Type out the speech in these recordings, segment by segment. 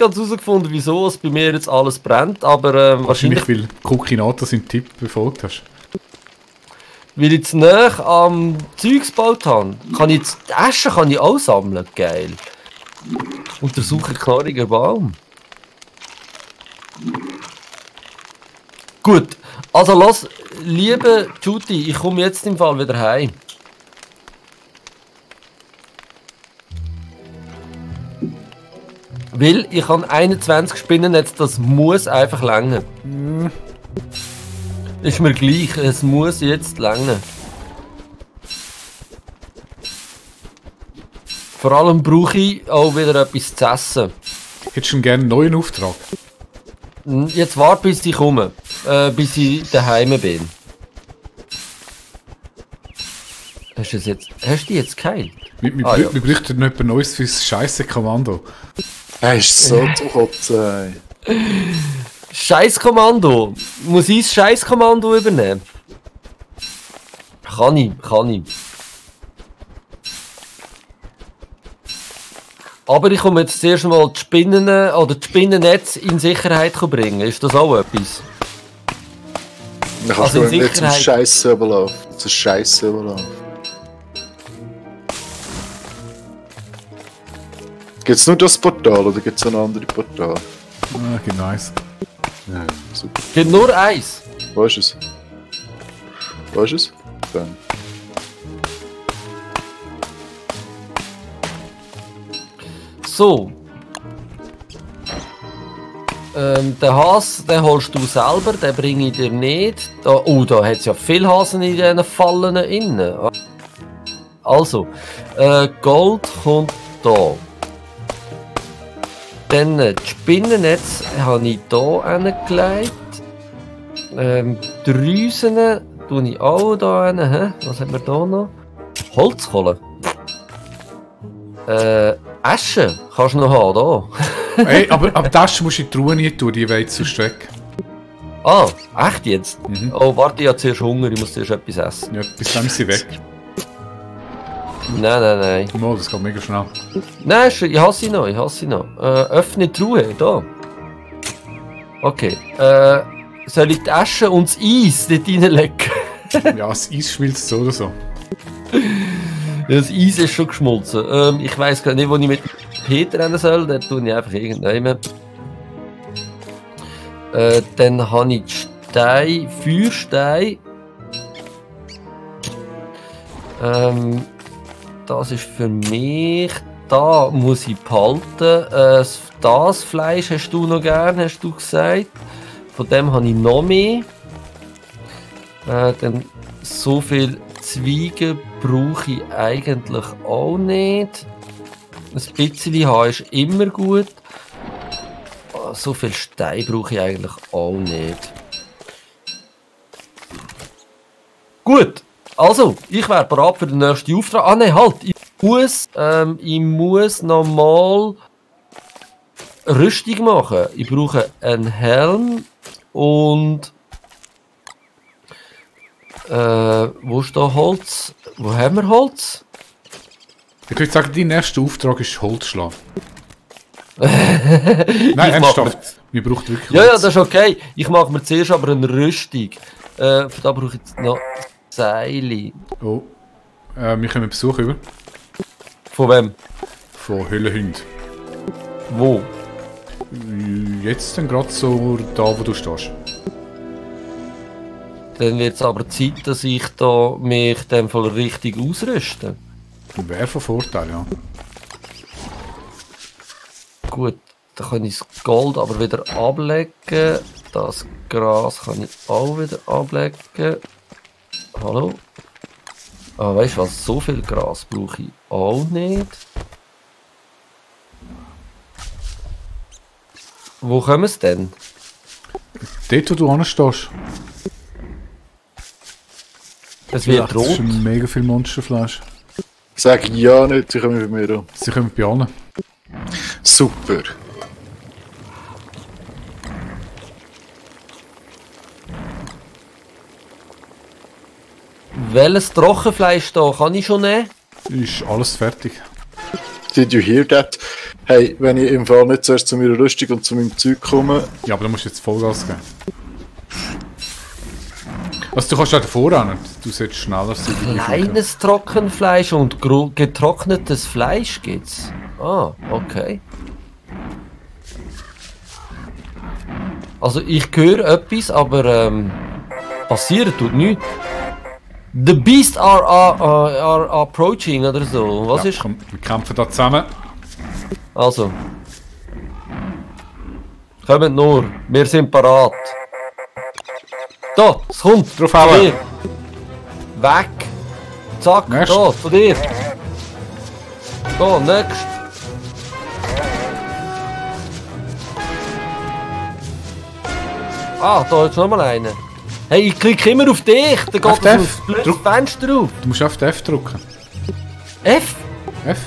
ganz herausgefunden, wieso es bei mir jetzt alles brennt, aber ähm, wahrscheinlich... Wahrscheinlich, weil Kokinata seinen Tipp befolgt hast. Weil ich zu nah am Zeugs gebaut habe. Kann ich jetzt, die Asche kann ich auch sammeln, geil. Untersuche knorriger Baum. Gut, also los, liebe Judy, ich komme jetzt im Fall wieder heim. Weil ich habe 21 Spinnennetz, das muss einfach länger. Ist mir gleich, es muss jetzt länger. Vor allem brauche ich auch wieder etwas zu essen. Hättest du gerne einen neuen Auftrag? Hm, Jetzt warte, bis ich komme. Äh, bis ich daheim bin. Hast du jetzt. Hast du die jetzt geheilt? Wir, wir, Ah, ja. wir bräuchten noch etwas Neues fürs scheisse Kommando. Er ist so zum Kotzen. ey. Scheißkommando! Muss ich das Scheißkommando übernehmen? Kann ich, kann ich. Aber ich komme jetzt zuerst mal die Spinnen oder die Spinnennetz in Sicherheit bringen. Ist das auch etwas? Dann kannst Also in Sicherheit- Scheiße überlaufen. Zum Scheiße überlaufen. Gibt es nur das Portal oder gibt es auch noch andere Portal? Ah, geht nice. Ja, super. Gibt nur eins. Wo ist es? Wo ist es? Da. So. Ähm, den Has, den holst du selber, den bringe ich dir nicht. Da, oh, da hat es ja viel Hasen in diesen Fallen innen. Also, äh, Gold kommt da. Dann äh, das Spinnennetz habe ich hier hingelegt. Ähm, die Drüsen tue ich auch da hin. Was haben wir da noch? Holzkohle. Äh, Asche kannst du noch haben, da. Ey, aber, aber das musst du in die Truhe nicht tun, die weit sonst weg. Ah, echt jetzt? Mhm. Oh, warte, ich habe zuerst Hunger, ich muss zuerst etwas essen. Ja, bis dann ist sie weg. Nein, nein, nein. Oh, das geht mega schnell. Nein, ich hasse sie noch, ich hasse sie noch. Äh, öffne die Truhe, da. Okay. Äh, soll ich die Asche und das Eis dort reinlegen? Ja, das Eis schmilzt so oder so. Das Eis ist schon geschmolzen. Ähm, ich weiss gar nicht, wo ich mit Peter rennen soll. Dort tue ich einfach irgendjemand. Äh, dann habe ich die Steine, Feuersteine. Ähm, das ist für mich. Da muss ich behalten. Äh, das Fleisch hast du noch gern, hast du gesagt. Von dem habe ich noch mehr. Äh, dann so viel Zwiegen brauche ich eigentlich auch nicht. Ein bisschen haben ist immer gut. Ah, So viel Stein brauche ich eigentlich auch nicht. Gut, also, ich wäre bereit für den nächsten Auftrag. Ah nein, halt, ich muss, ähm, ich muss nochmal Rüstung machen. Ich brauche einen Helm und äh, wo ist da Holz? Wo haben wir Holz? Ich würde sagen, dein erster Auftrag ist Holz schlagen. Nein, ernsthaft. Wir brauchen wirklich Ja, ja, Holz. das ist okay. Ich mache mir zuerst aber eine Rüstung. Äh, da brauche ich jetzt noch Seile. Oh. Äh, wir kommen Besuch über. Von wem? Von Höllenhund. Wo? Jetzt dann gerade so da, wo du stehst. Dann wird es aber Zeit, dass ich da mich dem Fall richtig ausrüste. Wäre von Vorteil, ja. Gut, dann kann ich das Gold aber wieder ablegen. Das Gras kann ich auch wieder ablegen. Hallo? Ah, weißt du was? So viel Gras brauche ich auch nicht. Wo kommen es denn? Dort, wo du anstehst. Es wird Das ist rot. schon mega viel Monsterfleisch. Sag ja nicht, sie kommen bei mir um. Sie kommen bei allen. Super. Welches Trockenfleisch da kann ich schon nehmen? Ist alles fertig. Did you hear that? Hey, wenn ich im Fall nicht zuerst zu meiner Rüstung und zu meinem Zeug komme, Ja, aber du musst jetzt Vollgas geben. Also du kannst auch voran. Du solltest schneller sein. Kleines Trockenfleisch und getrocknetes Fleisch gibt's. Ah, okay. Also ich höre etwas, aber ähm, passieren tut nichts. The beasts are, are, are, are approaching oder so. Was ja, ist? Komm, wir kämpfen da zusammen. Also. Kommt nur, wir sind parat. Da, es kommt. Draufhauen. Zu dir. Weg. Zack, Nächst. da, zu dir. Da, next. Ah, da ist noch mal einer. Hey, ich klicke immer auf dich, dann geht Auf das F. Druck. Fenster drauf. Du musst auf den F drücken. F? F?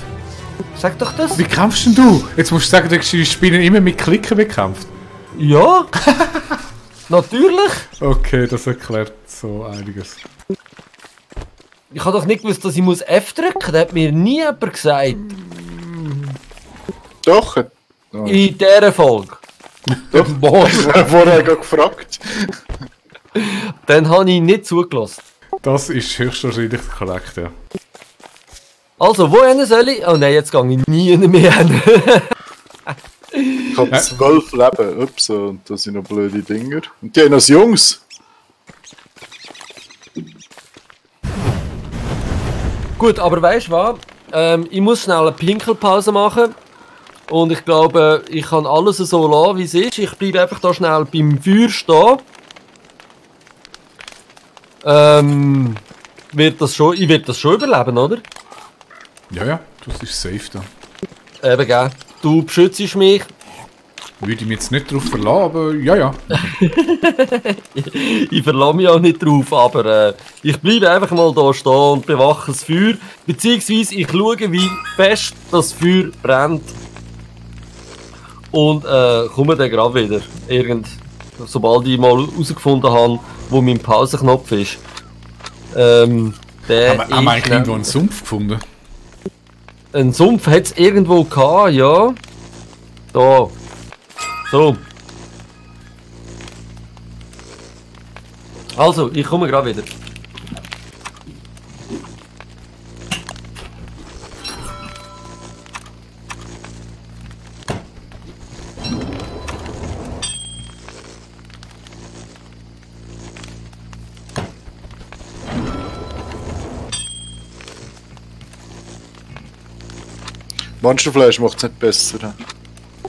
Sag doch das. Wie kämpfst denn du? Jetzt musst du sagen, du hast die Spinnen immer mit Klicken bekämpft. Ja. Natürlich. Okay, das erklärt so einiges. Ich habe doch nicht gewusst, dass ich muss F drücken muss. Das hat mir nie jemand gesagt. doch, oh, In dieser Folge. doch, ich habe vorher gefragt. Dann habe ich nicht zugelassen. Das ist höchstwahrscheinlich korrekt, ja. Also, wohin soll ich? Oh nein, jetzt gehe ich nie mehr hin. Ich habe zwölf Leben. Ups, und das sind noch blöde Dinger. Und die haben als Jungs. Gut, aber weißt du was? Ähm, ich muss schnell eine Pinkelpause machen. Und ich glaube, ich kann alles so lassen, wie es ist. Ich bleibe einfach da schnell beim Feuer stehen. Ähm, wird das schon, ich werde das schon überleben, oder? Ja, ja, das ist safe da. Eben, gell? Du beschützt mich. Würde ich mich jetzt nicht drauf verlassen, aber ja, ja. Ich verlasse mich auch nicht drauf, aber äh, ich bleibe einfach mal da stehen und bewache das Feuer. Beziehungsweise ich schaue, wie fest das Feuer brennt. Und äh, komme dann gerade wieder. Irgend, sobald ich mal herausgefunden habe, wo mein Pausenknopf ist. Ähm, der Haben wir, haben wir irgendwo einen Sumpf gefunden? Einen Sumpf hat es irgendwo gehabt, ja. Da. So. Also, ich komme gerade wieder. Monsterfleisch macht es nicht besser.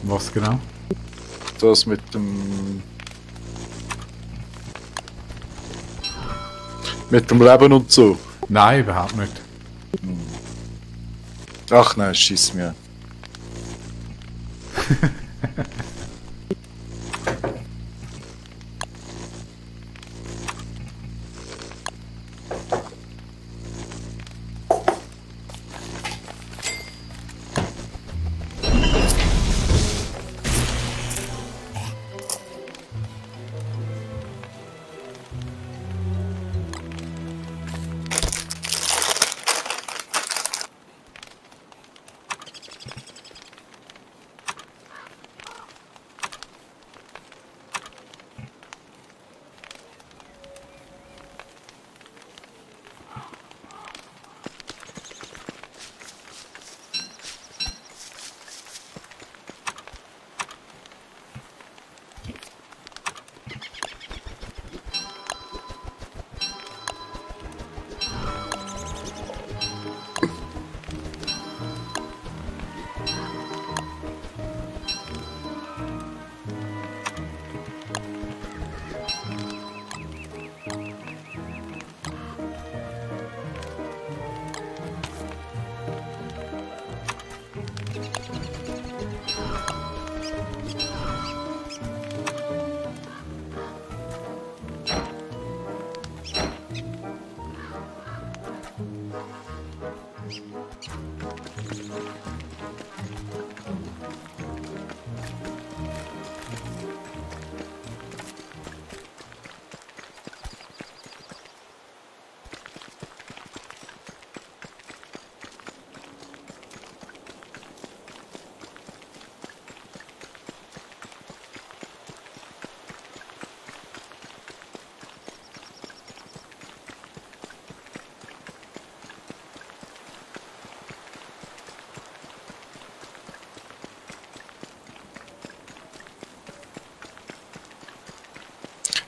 Was genau? Das mit dem. Mit dem Leben und so. Nein, überhaupt nicht. Ach nein, schieß mir.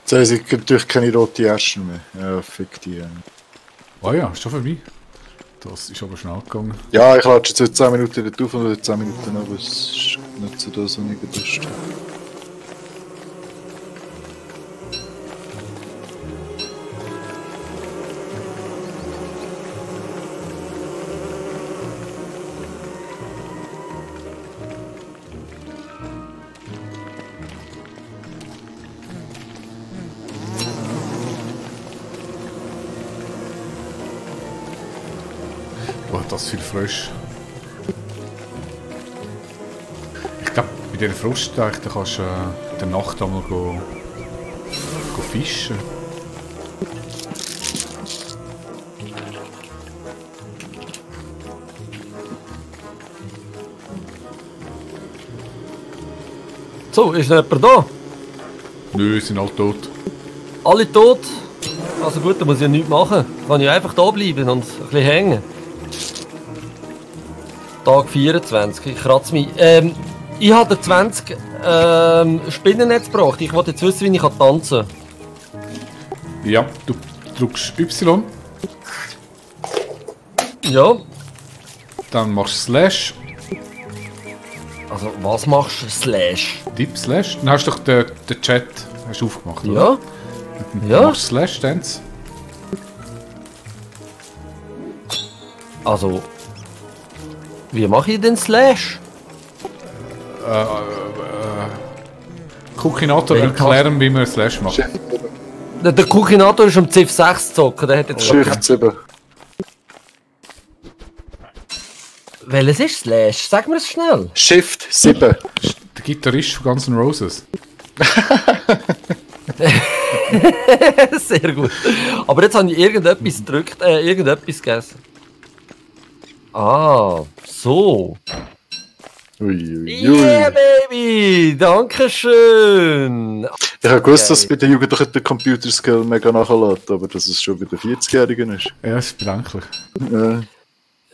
Jetzt haben sie natürlich keine roten Äschen mehr. Ja, fick die. ja. Ah ja, ist schon vorbei. Das ist aber schnell gegangen. Ja, ich latsche jetzt 10 Minuten nicht auf und 10 Minuten aber es ist nicht so das, was ich gedacht habe. Das viel frisch. Ich glaube, bei dieser Frostteich, da kannst du äh, in der Nacht einmal go, go fischen. So, ist jemand da? Nö, sind alle tot. Alle tot? Also gut, dann muss ich ja nichts machen. Kann ich einfach da bleiben und ein bisschen hängen. Tag 24, ich kratze mich. Ähm, ich habe dir 20 ähm, Spinnennetz gebracht. Ich wollte jetzt wissen, wie ich kann tanzen kann. Ja, du drückst Y, Ja. dann machst du Slash, Also, was machst du? Slash. Dip Slash, dann hast du doch den, den Chat hast du aufgemacht, oder? Ja? Dann Ja. machst du Slash Dance. Also. Wie mache ich denn Slash? Cookinator Welche erklären, wie man Slash macht. Shift, Der, der Kukinator ist um Ziff 6 zocken, der hat jetzt schon Shift 7. Welches ist Slash? Sag mir es schnell. Shift 7. Der Gitarrist von Guns N' Roses. Sehr gut. Aber jetzt habe ich irgendetwas gedrückt, äh, irgendetwas gegessen. Ah, so. Ui, ui, ui. Yeah, Baby! Dankeschön! Ich habe gewusst, dass bei den Jugendlichen der Computerskill mega nachlässt, aber dass es schon bei den 40-Jährigen ist. Ja, das ist bedenklich. Ja.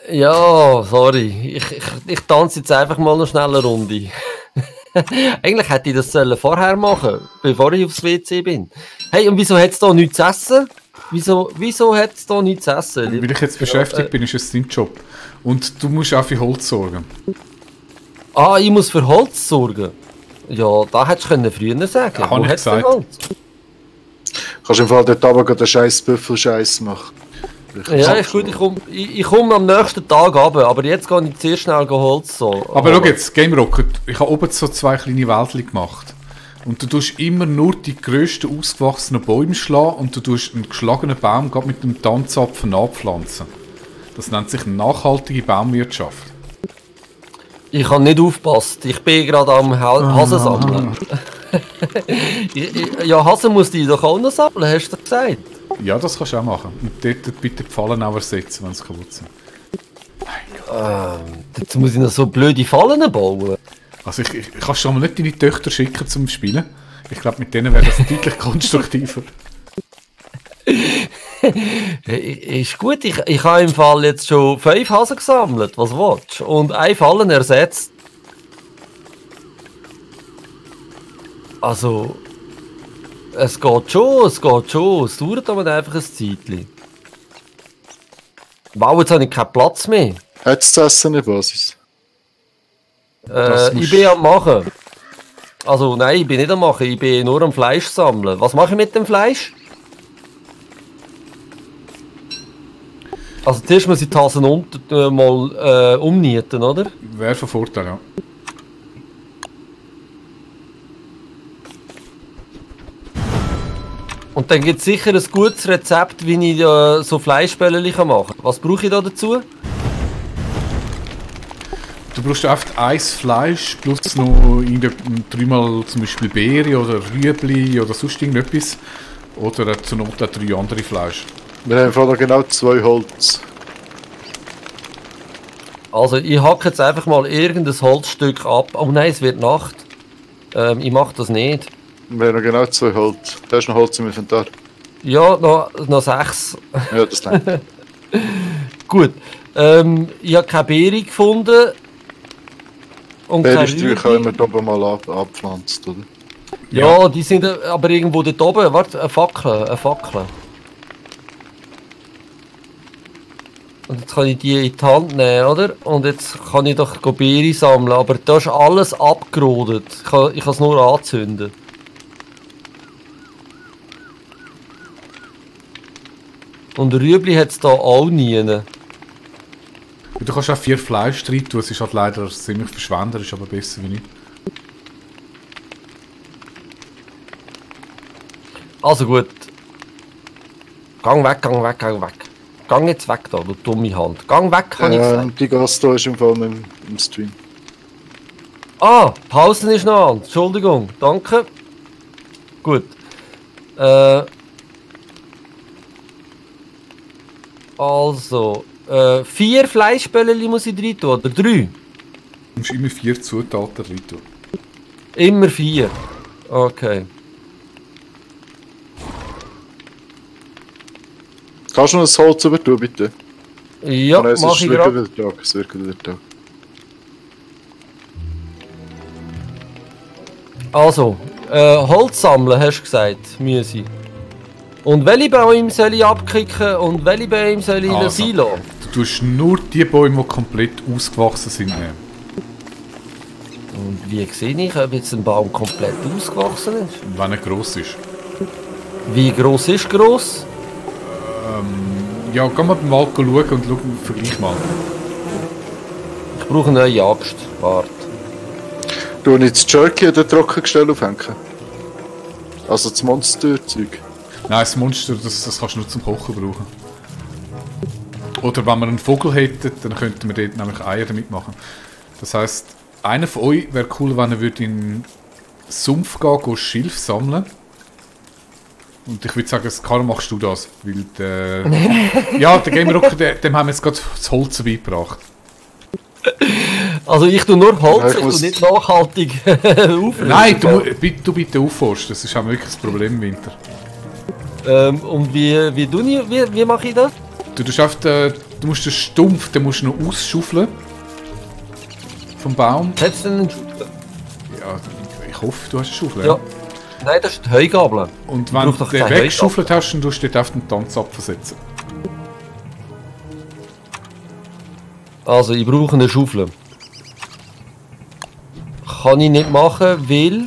Ja, sorry. Ich, ich, ich tanze jetzt einfach mal eine schnelle Runde. Eigentlich hätte ich das sollen vorher machen bevor ich aufs WC bin. Hey, und wieso hat es da nichts zu essen? Wieso, wieso hat es da nichts zu essen? Weil ich jetzt beschäftigt äh, bin, ist es dein Job. Und du musst auch für Holz sorgen. Ah, ich muss für Holz sorgen. Ja, da hättest du können früher sagen Ja, hab Wo denn gesagt. Holz? Kannst im Fall dort aber den scheiß Büffelscheiß machen. Ja, ist gut, ich komme ich, ich komm am nächsten Tag runter, aber jetzt gehe ich sehr schnell Holz so. Aber schau jetzt, Game Rocket, ich habe oben so zwei kleine Wäldchen gemacht. Und du tust immer nur die grössten ausgewachsenen Bäume schlagen und du tust einen geschlagenen Baum gerade mit dem Tanzapfen nachpflanzen. Das nennt sich nachhaltige Baumwirtschaft. Ich habe nicht aufgepasst. Ich bin gerade am Ha- Hasen sammeln. Ja, Hasen muss die doch auch noch sammeln, hast du gesagt? Ja, das kannst du auch machen. Und dort bitte die Fallen auch ersetzen, wenn sie kaputt sind. Jetzt muss ich noch so blöde Fallen bauen. Also ich, ich, ich kann schon mal nicht deine Töchter schicken zum Spielen. Ich glaube, mit denen wäre das deutlich konstruktiver. Ist gut, ich, ich habe im Fall jetzt schon fünf Hasen gesammelt, was willst du? Und ein Fallen ersetzt. Also, es geht schon, es geht schon. Es dauert aber einfach ein Zeitchen. Wow, jetzt habe ich keinen Platz mehr. Hat es zu essen in Basis? Äh, ich bin am Machen. Also, nein, ich bin nicht am Machen, ich bin nur am Fleisch sammeln. Was mache ich mit dem Fleisch? Also, zuerst muss ich die Hasen unter, äh, mal äh, umnieten, oder? Wäre von Vorteil, ja. Und dann gibt es sicher ein gutes Rezept, wie ich äh, so Fleischbällchen machen kann. Was brauche ich da dazu? Du brauchst einfach Eis Fleisch plus noch dreimal zum Beispiel Beere oder Rüebli oder sonst irgendetwas. Oder zur Not auch drei andere Fleisch. Wir haben vorhin genau zwei Holz. Also, ich hacke jetzt einfach mal irgendein Holzstück ab. Oh nein, es wird Nacht. Ähm, ich mache das nicht. Wir haben noch genau zwei Holz. Da ist noch Holz im Inventar. Ja, noch, noch sechs. Ja, das denke. Gut. Ähm, ich habe keine Beere gefunden. Und keine Beersträucher haben wir da oben mal ab, abgepflanzt, oder? Ja, die sind äh, aber irgendwo dort oben. Warte, eine Fackel, eine Fackel. Und jetzt kann ich die in die Hand nehmen, oder? Und jetzt kann ich doch Beere sammeln. Aber da ist alles abgerodet. Ich kann, ich kann es nur anzünden. Und Rüebli hat es da auch nie. Du kannst auch vier Fleisch rein tun, es ist halt leider ziemlich verschwenderisch, aber besser wie nicht. Also gut. Gang weg, gang weg, gang weg. Gang jetzt weg da, du dumme Hand. Gang weg, kann ich sagen. Ähm, die Gast da ist im Fall im, im Stream. Ah, Pausen ist noch an. Entschuldigung, danke. Gut. Äh, also, äh, vier Fleischbällchen muss ich rein tun, oder drei? Du musst immer vier Zutaten rein tun. Immer vier. Okay. Kannst du noch ein Holz über tun, bitte? Ja, nein, es mach ich gerade. Es wird wieder Tag. Also, äh, Holz sammeln, hast du gesagt, müsse. Und welche Bäume soll ich abkicken und welche Bäume soll ich in ein Also. Silo? Du tust nur die Bäume, die komplett ausgewachsen sind, nehmen. Und wie sehe ich, ob jetzt ein Baum komplett ausgewachsen ist? Wenn er gross ist. Wie groß ist groß? Ja, geh mal beim Wald schauen und schau, vergleich mal. Ich brauche eine neue Axt. Warte. Du nicht das Jerky an den Trockengestell aufhängen? Also das Monsterzeug. Nein, das Monster, das, das kannst du nur zum Kochen brauchen. Oder wenn wir einen Vogel hätten, dann könnten wir dort nämlich Eier damit machen. Das heisst, einer von euch wäre cool, wenn er würde in den Sumpf gehen, gehen Schilf sammeln. Und ich würde sagen, Karl, machst du das. Weil der, ja, der Gamer Rocker, dem haben wir jetzt gerade das Holz beigebracht. Also ich tue nur Holz, Ja, ich ich tue nicht nachhaltig aufrüsten. Nein, du, bitte- du bitte aufforst, das ist auch wirklich das Problem im Winter. Ähm, und wie, wie, ich, wie, wie mache ich das? Du, tust einfach den, du musst den Stumpf, den musst du noch ausschaufeln. Vom Baum. Es denn einen Ja, ich hoffe, du hast eine Schaufel. Ja. Nein, das ist die Heugabel. Und wenn du den weggeschaufelt hast, dann tust du dort auf den Tanzapfel setzen. Also ich brauche eine Schaufel. Kann ich nicht machen, weil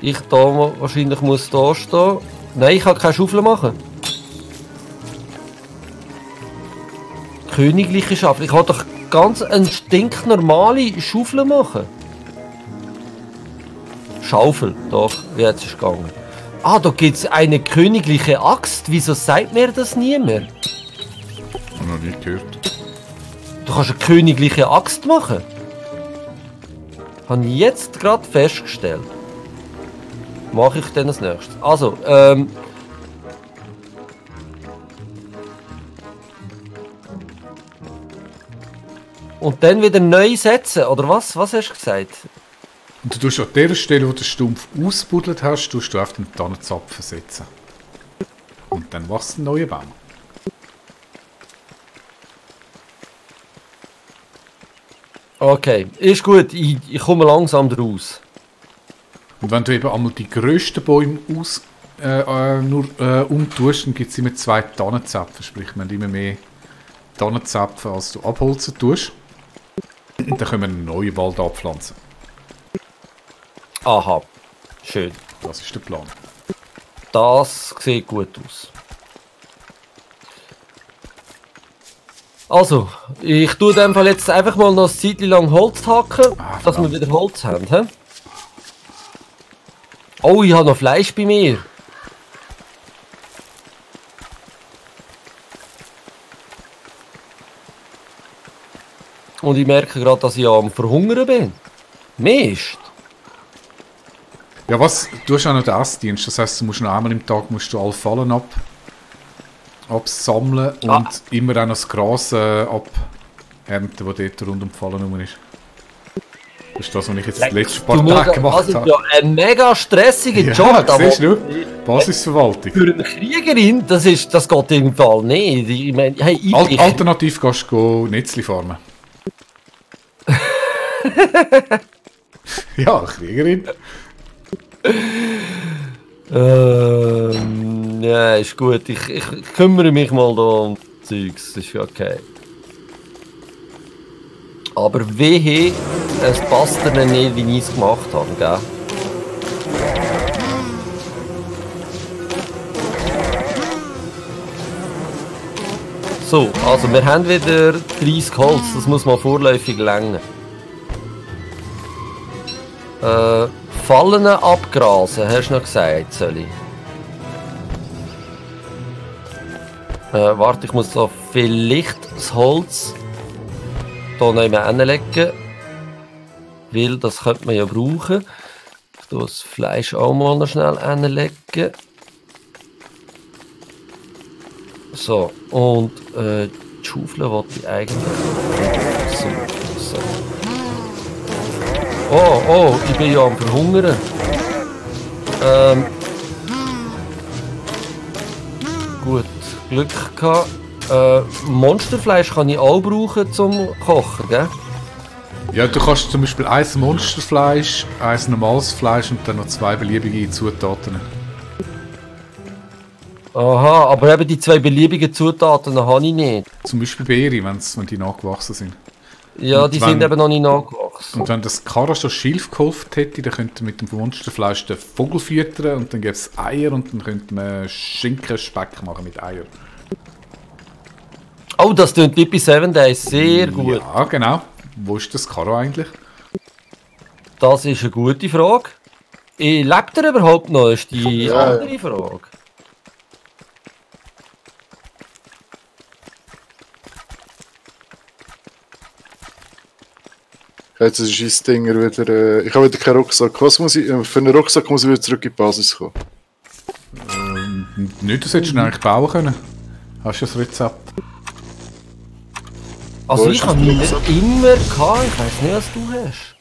ich da wa- wahrscheinlich muss da stehen. Nein, ich kann keine Schaufel machen. Königliche Schaufel. Ich kann doch ganz eine stinknormale Schaufel machen. Schaufel, doch, wie hat es gegangen? Ah, da gibt es eine königliche Axt. Wieso sagt mir das niemand? Noch nie gehört. Du kannst eine königliche Axt machen. Habe ich jetzt gerade festgestellt. Mache ich dann als nächstes. Also, ähm. Und dann wieder neu setzen, oder was? Was hast du gesagt? Und du tust an der Stelle, wo du den Stumpf ausbuddelt hast, tust du auf den Tannenzapfen setzen. Und dann wächst ein neuer Baum. Okay, ist gut, ich, ich komme langsam draus. Und wenn du eben einmal die grössten Bäume aus, äh, äh, nur äh, umtust, dann gibt es immer zwei Tannenzapfen. Sprich, wir haben immer mehr Tannenzapfen, als du abholzen tust. Und dann können wir einen neuen Wald abpflanzen. Aha, schön. Das ist der Plan. Das sieht gut aus. Also, ich tue in dem Fall jetzt einfach mal noch ein Zeit lang Holz hacken, Ah, dass wir wieder Holz haben. He? Oh, ich habe noch Fleisch bei mir. Und ich merke gerade, dass ich am Verhungern bin. Mist. Ja, was? Du hast auch noch den Essdienst. Das heisst, du musst noch einmal im Tag musst du alle Fallen ab, absammeln und Ah. immer auch noch das Gras äh, abernten, das dort rund um die Fallen ist. Das ist das, was ich jetzt die letzten paar Tage gemacht habe. ja, ein mega stressiger Ja, Job. aber- siehst du? Basisverwaltung. Für eine Kriegerin, das, ist, das geht im Fall nicht. Ich meine, hey, ich, Al alternativ kannst du Netzli farmen. ja, Kriegerin. Ähm, ja, ist gut. Ich, ich kümmere mich mal da um Zeugs. Ist okay. Aber wehe, es passt dir nicht, wie ich es gemacht habe, gell? So, also wir haben wieder 30 Holz, das muss man vorläufig länger. Äh, Fallen abgrasen, hast du noch gesagt, Sölli? Äh, warte, ich muss da vielleicht das Holz hier noch hinlegen. Weil das könnte man ja brauchen. Ich tue das Fleisch auch mal noch schnell hinlegen. So, und äh, die Schaufel wollte ich eigentlich. So, so. Oh, oh, ich bin ja am Verhungern. Ähm. Gut, Glück gehabt. Äh, Monsterfleisch kann ich auch brauchen zum Kochen, gell? Ja, du kannst zum Beispiel ein Monsterfleisch, ein normales Fleisch und dann noch zwei beliebige Zutaten. Aha, aber eben die zwei beliebigen Zutaten habe ich nicht. Zum Beispiel Beere, wenn's, wenn die nachgewachsen sind. Ja, Und die wenn- sind eben noch nicht nachgewachsen. Und wenn das Kara schon Schilf geholfen hätte, dann könnte man mit dem Monsterfleisch den Vogel füttern und dann gäbe es Eier und dann könnte man Schinken, Speck machen mit Eier. Oh, das wie bei Seven Days sehr gut. Ja, genau. Wo ist das Kara eigentlich? Das ist eine gute Frage. Eh, Lebt er überhaupt noch? Ist die Ja, ja. andere Frage. Jetzt ist scheiß Dinger wieder. Äh, ich habe wieder keinen Rucksack. Was muss ich. Äh, für einen Rucksack muss ich wieder zurück in die Basis kommen. Nicht, das hättest du eigentlich bauen können. Hast du das Rezept? Also Wo ich ist habe ihn immer gehabt. Ich weiß nicht, was du hast.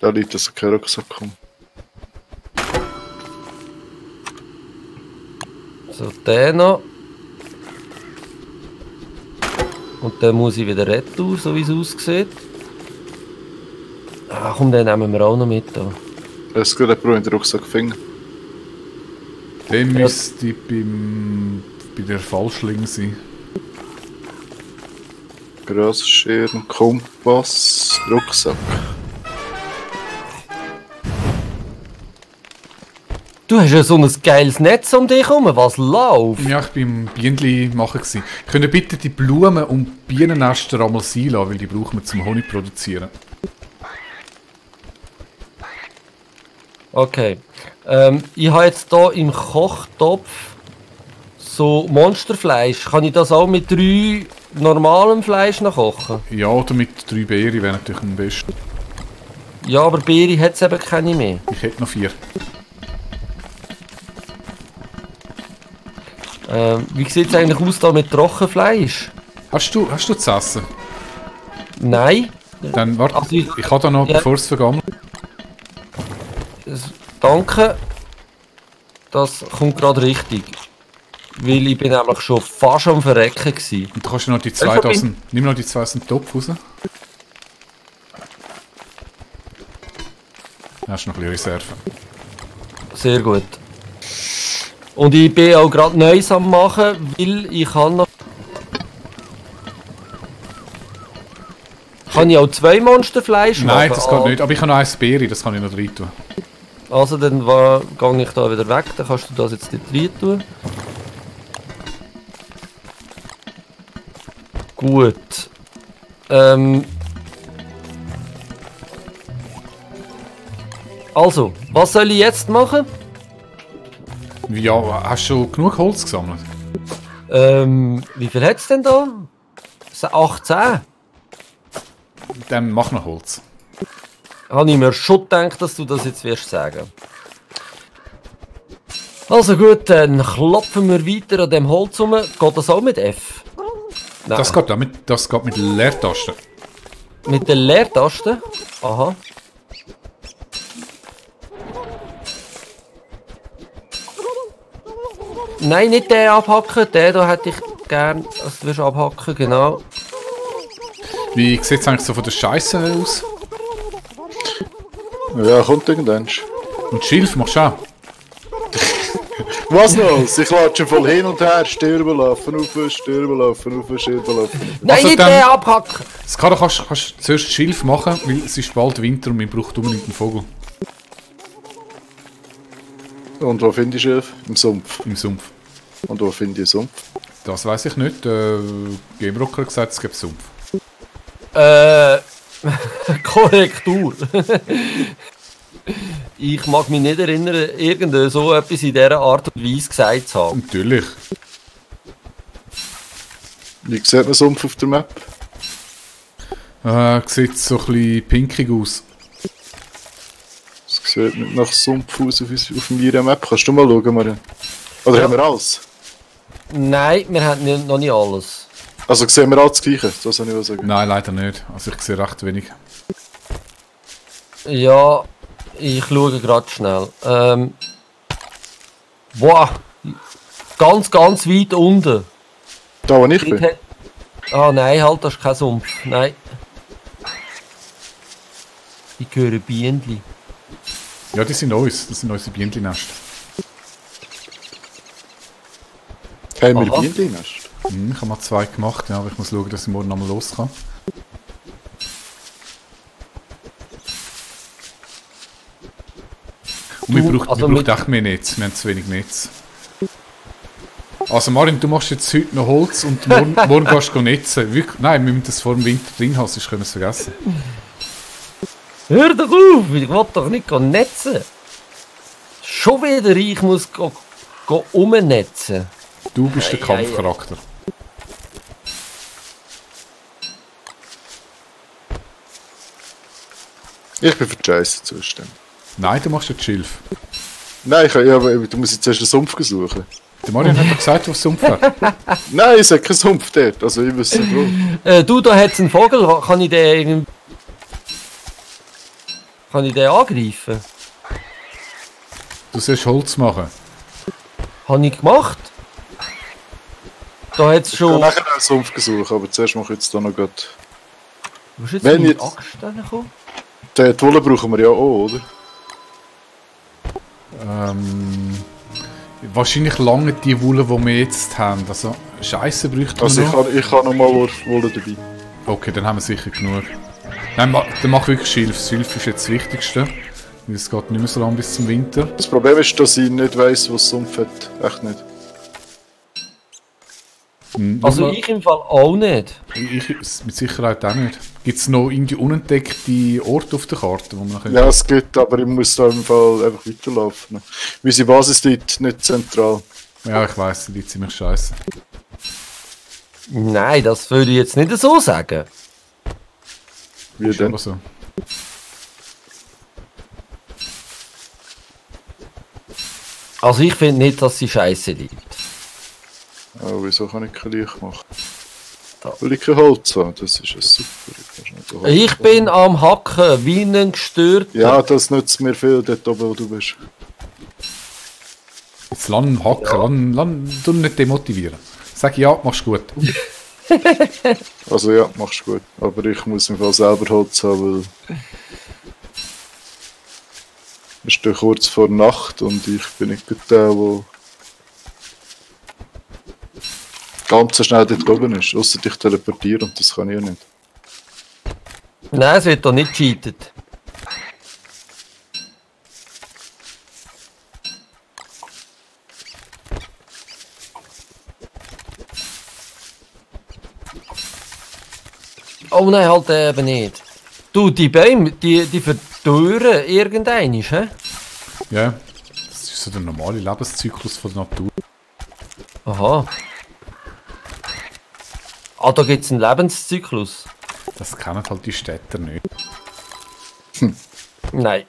Da liegt also kein Rucksack. Rum. So, den noch. Und dann muss ich wieder retour, so wie es aussieht. Ah, komm, den nehmen wir auch noch mit. Da. Es geht jemand in den Rucksack finden. Dann müsste beim, bei der Fallschlinge sein. Grasscheren, Kompass, Rucksack. Du hast ja so ein geiles Netz um dich herum. Was läuft? Ja, ich war beim Bienenli machen. Gewesen. Könnt ihr bitte die Blumen und Bienennester einmal sein lassen, weil die brauchen wir zum Honig produzieren. Okay. Ähm, ich habe jetzt hier im Kochtopf so Monsterfleisch. Kann ich das auch mit drei normalem Fleisch noch kochen? Ja, oder mit drei Beeren wäre natürlich am besten. Ja, aber Beere hat es eben keine mehr. Ich hätte noch vier. Ähm, wie sieht es eigentlich aus da mit Trockenfleisch? Hast du, hast du zu essen? Nein. Dann warte, Also ich- ich, habe da noch, Ja. bevor es vergammelt. Danke. Das kommt gerade richtig. Weil ich bin nämlich schon fast am Verrecken gewesen. Und du kannst noch die Einfach zwei aus dem, nimm noch die zwei aus dem Topf raus. Dann hast du noch ein bisschen Reserve. Sehr gut. Und ich bin auch gerade Neues am machen, weil ich kann noch... Kann ich auch zwei Monsterfleisch machen? Nein, das geht Ah, nicht. Aber ich habe noch eins Beere, das kann ich noch rein tun. Also dann gehe ich da wieder weg, dann kannst du das jetzt dort rein tun. Gut. Ähm. Also, was soll ich jetzt machen? Ja, hast du schon genug Holz gesammelt? Ähm, wie viel hat's denn da? Se- 18? Dann mach noch Holz. Habe ich mir schon gedacht, dass du das jetzt wirst sagen. Also gut, dann klopfen wir weiter an dem Holz rum. Geht das auch mit F? Nein. Das geht, auch mit, das geht mit Leertasten. Mit der Leertaste? Aha. Nein, nicht den abhacken, den da hätte ich gern, dass du wirst abhacken, genau. Wie sieht es eigentlich so von der Scheiße aus? Ja, kommt irgendwann. Und Schilf machst du auch? Was noch? Sie klatschen voll hin und her, Stirben laufen, auf, Stirben laufen, auf, Stirben laufen. Nein, Also nicht den abhacken! Skara, kannst kannst du zuerst Schilf machen, weil es ist bald Winter und man braucht unbedingt einen Vogel Und wo finde ich Schilf? Im Sumpf. im Sumpf. Und wo finde ich Sumpf? Das weiß ich nicht. Äh, Game Rocker hat gesagt, es gibt Sumpf. Äh. Korrektur. Ich mag mich nicht erinnern, irgend so etwas in dieser Art und Weise gesagt zu haben. Natürlich. Wie sieht man Sumpf auf der Map? Äh, sieht so ein bisschen pinkig aus. Es sieht nicht nach Sumpf aus auf, auf meiner Map. Kannst du mal schauen, Marian? Oder Ja. haben wir alles? Nein, wir haben nicht, noch nicht alles. Also sehen wir alles das Gleiche? Das soll ich sagen. Nein, leider nicht. Also ich sehe recht wenig. Ja, ich schaue gerade schnell. Ähm. Boah! Ganz, ganz weit unten. Da, wo ich Dort bin? Ah nein, halt, das ist kein Sumpf. Nein. Ich höre Bienen. Ja, die sind uns. Das sind unsere Bienennester. Haben wir. Bienennest? Hm, ich habe mal zwei gemacht, ja, aber ich muss schauen, dass ich morgen nochmal los kann. Und wir brauchen, also brauchen echt mehr Netz. Wir haben zu wenig Netz. Also Marin, du machst jetzt heute noch Holz und morgen, morgen gehst du netzen. Wirklich, nein, wir müssen das vor dem Winter drin haben, sonst können wir es vergessen. Hör doch auf, ich will doch nicht netzen. Schon wieder, ich muss go, go umnetzen. Du bist der. Kampfcharakter. Ich bin für die Scheiße zuständig. Nein, du machst jetzt Schilf. Nein, ich, ja, aber du musst jetzt erst einen Sumpf suchen. Der Marian hat doch gesagt, was Sumpf hat. Nein, es hat keinen Sumpf dort. Also ich wüsste nicht wo. Äh, du, da hat's einen Vogel, kann ich den irgendwie... Kann ich den angreifen? Du sollst Holz machen. Habe ich gemacht. Da hat's Ich kann schon... nachher einen Sumpf suchen, aber zuerst mache ich jetzt da noch gerade... Wo ist jetzt Wenn meine jetzt- Axt gekommen? Die die Wolle brauchen wir ja auch, oder? Ähm, wahrscheinlich lange die Wolle, die wir jetzt haben. Also Scheiße bräuchten Also ich noch. habe ich habe noch mal Wolle dabei. Okay, dann haben wir sicher genug. Nein, dann mach wirklich Schilf. Schilf ist jetzt das Wichtigste. Es geht nicht mehr so lange bis zum Winter. Das Problem ist, dass ich nicht weiss, was Sumpf hat. Echt nicht. Also nur mal- ich im Fall auch nicht. ich, mit Sicherheit auch nicht. Gibt es noch irgendwie unentdeckte Orte auf der Karte, wo man Ja, es gibt, aber ich muss da im Fall einfach weiterlaufen. Unsere Basis liegt nicht zentral. ja, ich weiß, die liegt ziemlich scheiße. Nein, das würde ich jetzt nicht so sagen. Wie denn? so. Also ich finde nicht, dass sie scheiße liegt. Oh, wieso kann ich kein Licht machen? Da. Weil ich kein Holz habe, das ist ja super. Ich, Ich bin am Hacken, wie ein gestörter. Ja, das nützt mir viel dort oben, wo du bist. Jetzt lass ihn hacken, lass ihn- tu ihn nicht demotivieren. Sag ja, machst gut. Also ja, machst gut. Aber ich muss im Fall selber Holz haben, weil... Es ist ja kurz vor Nacht und ich bin nicht der, der... ganz so schnell dort oben ist. Außer dich teleportieren und das kann ich ja nicht. Nein, es wird doch nicht cheatet. Oh nein, halt eben nicht. Du, die Bäume, die, die verdorren irgendeinisch, hä? Ja, das ist so der normale Lebenszyklus von der Natur. Aha. Ah, da gibt es einen Lebenszyklus. Das kennen halt die Städter nicht. Nein.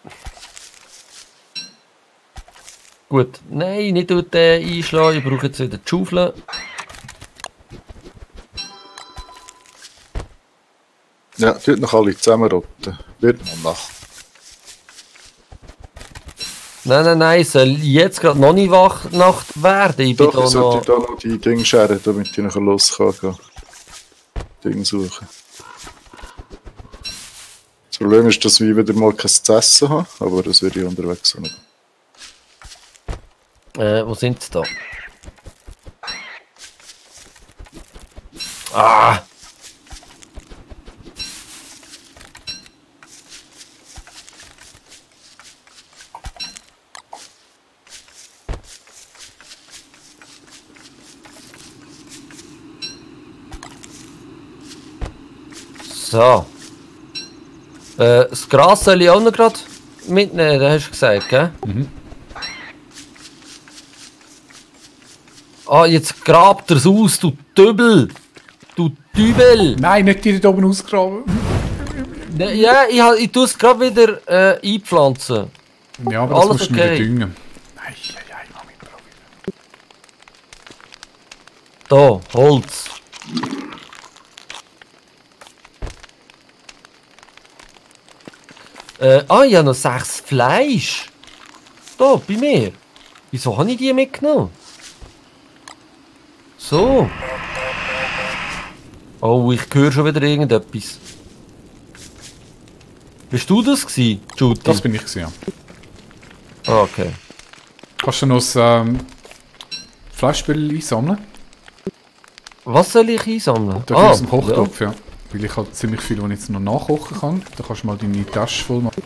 Gut, nein, nicht dort äh, einschlagen, ich brauche jetzt wieder die Schaufel. Ja, dort noch alle zusammenrotten. Wird mal Nacht. Nein, nein, nein, soll jetzt gerade noch nicht wach Nacht werden. Ich bin Doch, da ich sollte noch... da noch die Dinge scheren, damit ich nachher los kann. Ding suchen. Jetzt Problem ist, dass ich wieder mal kein zu essen habe, aber das werde ich unterwegs haben. Äh, wo sind sie da? Ah! So. Äh, das Gras soll ich auch noch gerade mitnehmen, das hast du gesagt, gell? Ah, jetzt grabt er's aus, du Dübel! Du Dübel! Nein, nicht die da oben ausgraben. Ne, Ja, ich, ich tue es gerade wieder äh, einpflanzen. Ja, aber das Alles musst du wieder okay. düngen. Ei, ei, ei, Mami, Da, Bro. Holz. Äh, ah, ich habe noch sechs Fleisch. Da, bei mir. Wieso habe ich die mitgenommen? So. Oh, ich höre schon wieder irgendetwas. Bist du das gewesen, Judy? Das bin ich gewesen, ja. Ah, okay. Kannst du noch das ähm, Fleischspiel einsammeln? Was soll ich einsammeln? Da ah, aus dem Kochtopf, ja. Weil ich halt ziemlich viel, was ich jetzt noch nachkochen kann. Da kannst du mal deine Tasche voll machen.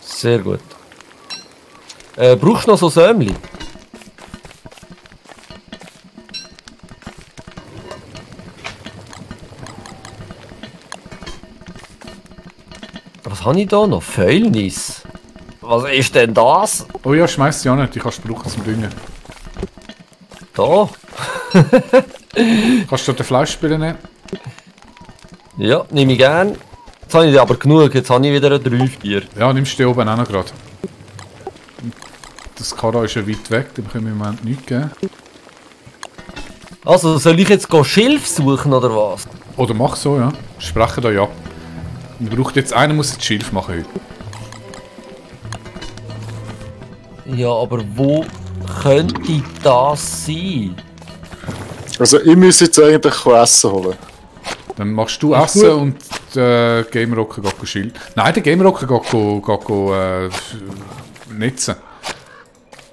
Sehr gut. Äh, brauchst du noch so Sämli? Was habe ich da noch? Fäulnis. Was ist denn das? Oh ja, schmeiß sie auch nicht, die kannst du brauchen zum Düngen. Da? Kannst du den Fleischspieler nehmen? Ja, nehme ich gern. Jetzt habe ich aber genug, jetzt habe ich wieder ein 3-4. Ja, nimmst du die oben auch noch gerade. Das Kara ist ja weit weg, dem können wir im Moment nichts geben. Also, soll ich jetzt Schilf suchen oder was? Oder mach so, ja. Sprechen da ja. Man braucht jetzt einen, muss jetzt Schilf machen heute. Ja, aber wo könnte das sein? Also ich muss jetzt eigentlich Essen holen. Dann machst du Essen gut. und der Game Rocker geht Schild. Nein, der Game Rocker geht geht go äh, netzen.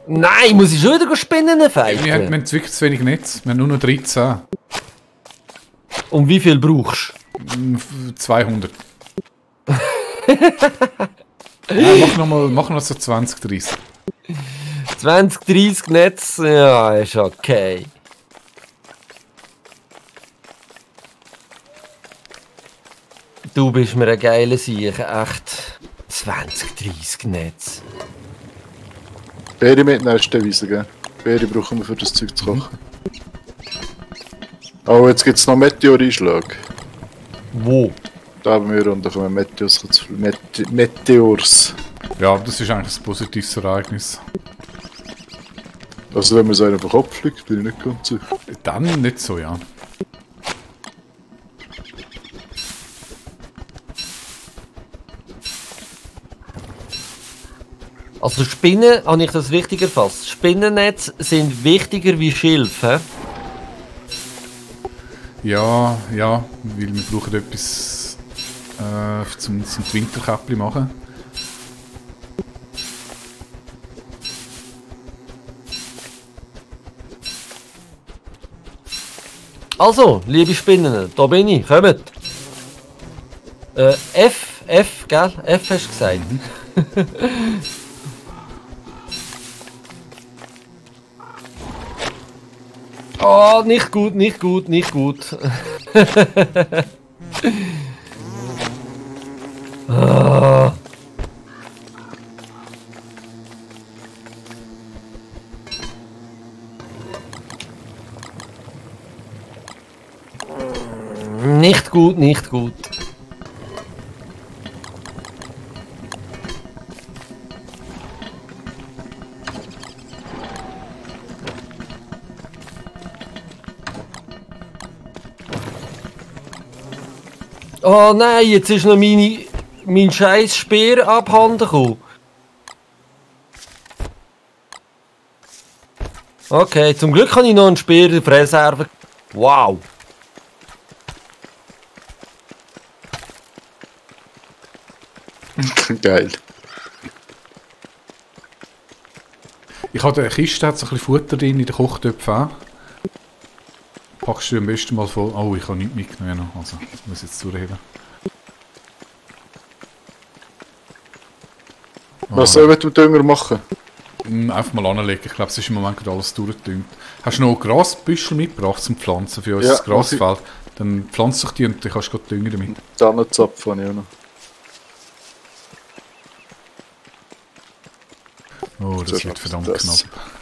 Nein, muss ich schon wieder Spinnen Wir haben, wir haben wirklich zu wenig Netz. Wir haben nur noch 13. Und wie viel brauchst Mm, f- 200. ja, mach noch mal, mach noch so 20, 30. du? 20, 30 Netz? Ja, ist okay. Du bist mir ein geiler Sieg, echt. 20, 30 Netz. Beere mitnehmen ist der Weise, gell? Beere brauchen wir für das Zeug zu kochen. Oh, jetzt gibt es noch Meteoreinschläge. Wo? Da haben wir und da kommen Meteors, Mete Meteors. Ja, das ist eigentlich ein positives Ereignis. Also wenn man so einen auf den Kopf fliegt, bin ich nicht ganz sicher. Dann nicht so, ja. Also Spinnen, habe ich das richtig erfasst? Spinnennetz sind wichtiger wie Schilf, hä? Ja, ja, weil wir brauchen etwas äh, zum, zum die Winterkäppli machen. Also, liebe Spinnen, da bin ich, kommt. Äh, F, F, gell? F hast du gesagt. oh, nicht gut, nicht gut, nicht gut. ah. Nicht gut, nicht gut. Oh nein, jetzt ist noch meine, mein scheiß Speer abhanden gekommen. Okay, zum Glück habe ich noch einen Speer in der Reserve. Wow. Geil. Ich habe eine Kiste, hat so ein bisschen Futter drin in den Kochtöpfen. Packst du am besten mal voll. Oh, ich habe nichts mitgenommen. Also, ich muss jetzt zuheben. Was soll ich mit dem Dünger machen? Mm, Einfach mal anlegen. Ich glaube, es ist im Moment gerade alles durchgedüngt. Hast du noch Grasbüschel mitgebracht zum Pflanzen für unser Ja, Grasfeld? Dann pflanzt dich die und dann kannst du gerade düngen damit. Tannenzapf habe ich auch noch. Oh, das So, wird verdammt das- knapp.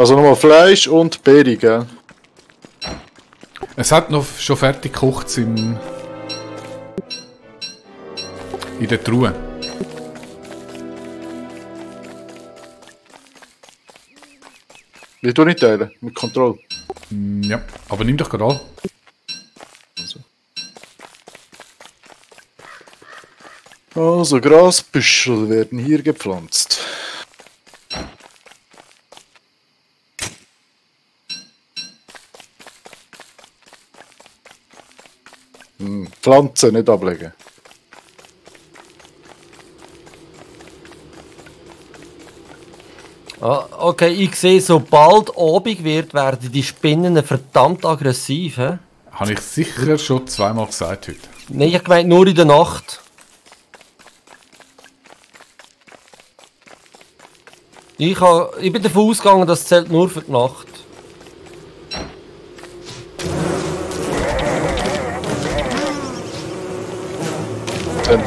Also nochmal Fleisch und Beere, gell? Es hat noch schon fertig gekocht im in der Truhe. Wie du nicht teilen? Mit Kontrolle. Mm, Ja, aber nimm doch gerade all. Also Grasbüschel werden hier gepflanzt. Pflanzen nicht ablegen. Ah, okay, ich sehe, sobald Abend wird, werden die Spinnen verdammt aggressiv. He? Habe ich sicher schon zweimal gesagt heute. Nein, ich gemeint nur in der Nacht. Ich, ha, ich bin davon ausgegangen, das zählt nur für die Nacht.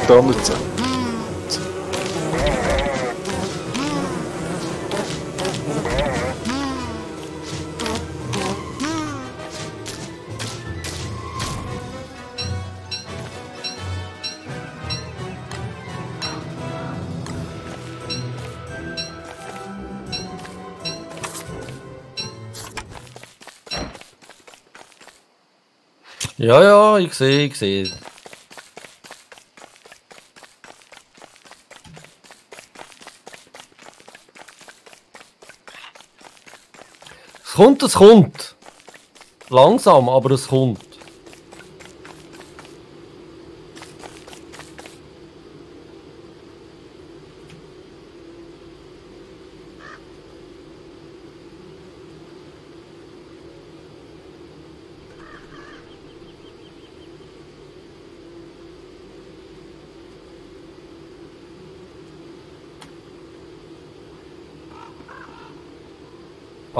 Dann Tannenzapf. Ja, ja, ich sehe, ich sehe. Es kommt, es kommt. Langsam, aber es kommt.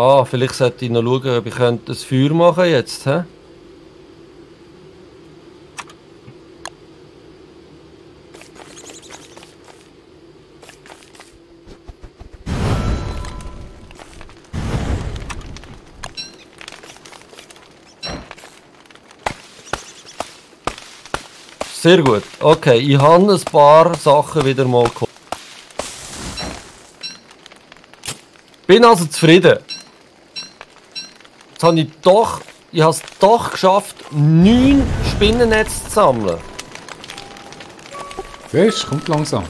Ah, vielleicht sollte ich noch schauen, ob ich könnte ein Feuer machen jetzt, hä? Sehr gut. Okay, ich habe ein paar Sachen wieder mal geholt. Bin also zufrieden. Habe ich doch, ich habe es doch geschafft, neun Spinnennetze zu sammeln. Siehst kommt langsam.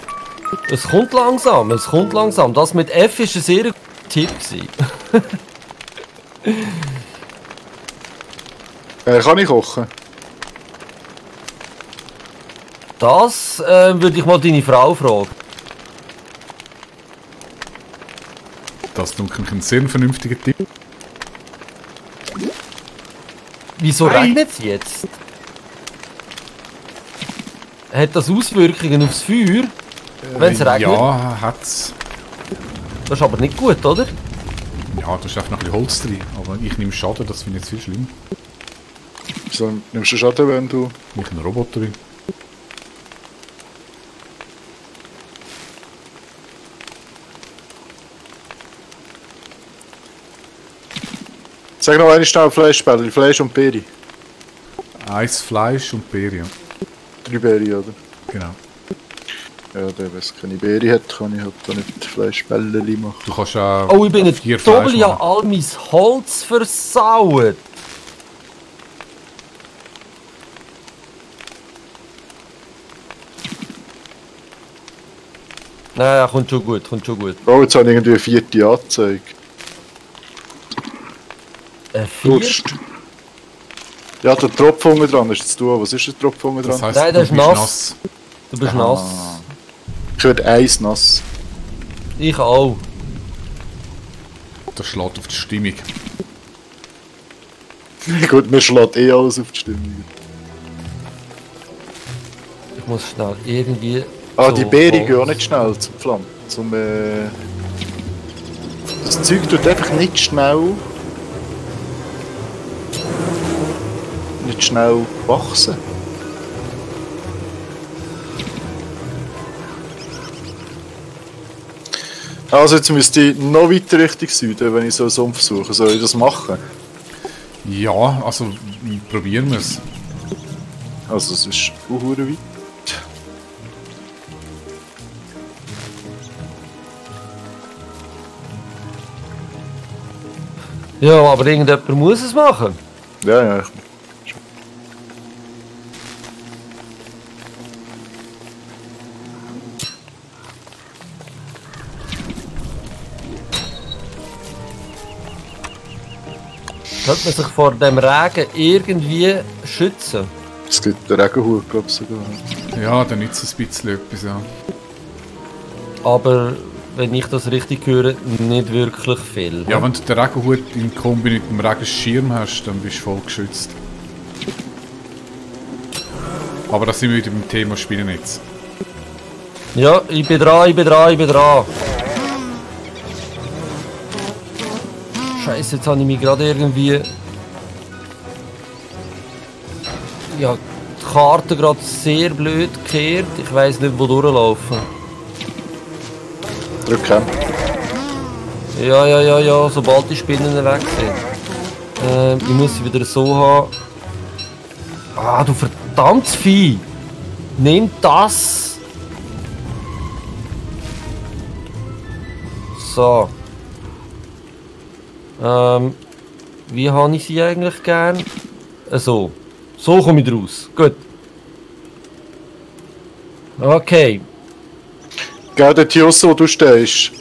Es kommt langsam, es kommt langsam. Das mit F ist ein sehr guter Tipp. Äh, kann ich kochen? Das äh, würde ich mal deine Frau fragen. Das ist ein sehr vernünftiger Tipp. Wieso regnet es jetzt? Hat das Auswirkungen aufs Feuer? Wenn es regnet? Ja, hat's. Das ist aber nicht gut, oder? Ja, da ist einfach noch ein bisschen Holz drin. Aber ich nehme Schaden, das finde ich jetzt viel schlimm. Wieso nimmst du Schaden, wenn du... Ich eine Roboterin. Sag noch eine schnell Fleischbälle, Fleisch und Beere. Eis Fleisch und Beere. ja. Drei Beere, oder? Genau. Ja, der, wenn es keine Beere hat, kann ich halt da nicht Fleischbälle machen. Du kannst auch Oh, ich bin vier ein Doppel Fleisch ja all mein Holz versaut. Naja, kommt schon gut, kommt schon gut. Oh, jetzt habe ich irgendwie eine vierte Anzeige. Durst. Ja, der Tropfen unten dran ist zu tun. Was ist der Tropfen unten Das dran? heisst, Nein, du das ist bist nass. Du bist nass. Ich werde eins nass. Ich auch. Das schlägt auf die Stimmung. Gut, mir schlägt eh alles auf die Stimmung. Ich muss schnell irgendwie. Ah, so die Beere gehen auch nicht schnell zum Pflanzen. Zum, äh... Das Zeug tut einfach nicht schnell... Nicht schnell wachsen. Also jetzt müsste ich noch weiter Richtung Süden, wenn ich so einen Sumpf suche. Soll ich das machen? Ja, also probieren wir es. Also es ist auch weit. Ja, aber irgendjemand muss es machen. Ja, ja, ich Könnte man sich vor dem Regen irgendwie schützen? Es gibt einen Regenhut, glaube ich sogar. Ja, dann nützt es ein bisschen etwas, ja. Aber wenn ich das richtig höre, nicht wirklich viel. Ja, wenn du den Regenhut in Kombi mit dem Regenschirm hast, dann bist du voll geschützt. Aber da sind wir wieder beim Thema Spielen jetzt. Ja, ich bin dran, ich bin dran, ich bin dran. Scheiße, jetzt habe ich mich gerade irgendwie. Ja, die Karte gerade sehr blöd gekehrt. Ich weiß nicht, wo durchlaufen. Drück hin. Ja, ja, ja, ja, sobald die Spinnen weg sind. Ähm, ich muss sie wieder so haben. Ah, du verdammtes Vieh! Nimm das! So. Ähm, wie habe ich sie eigentlich gern? Äh, so. So komme ich raus. Gut. Okay. Gell, dort hier aussen, wo du stehst,